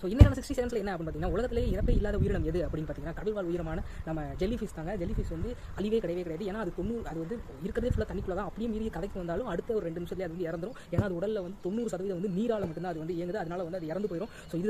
So இன்னைக்கான sixty செவன்ஸில் என்ன அப்படின்னு பார்த்தீங்கன்னா உலகத்திலேயே இறப்பே இல்லாத உயிரினம் எது அப்படின்னு பார்த்தீங்கன்னா கடல்வாழ் உயிரமான நம்ம ஜெல்லி ஃபிஷ் தாங்க. ஜெல்லி ஃபிஷ் வந்து அழிவே கிடையவே கிடையாது. ஏன்னா அது தொண்ணூறு அது வந்து இருக்கிறதே ஃபுல்லாக தண்ணிக்குள்ள தான் அப்படியே மீறி கதைக்கு வந்தாலும் அடுத்த ஒரு ரெண்டு நிமிஷத்துலேயே அது வந்து இறந்துடும் ஏன்னா அது உடலில் வந்து தொண்ணூறு சதவீதம் வந்து நீரால் மட்டும்தான் அது வந்து இயங்குது. அதனால வந்து அது இறந்து போயிடும் ஸோ இதுதான்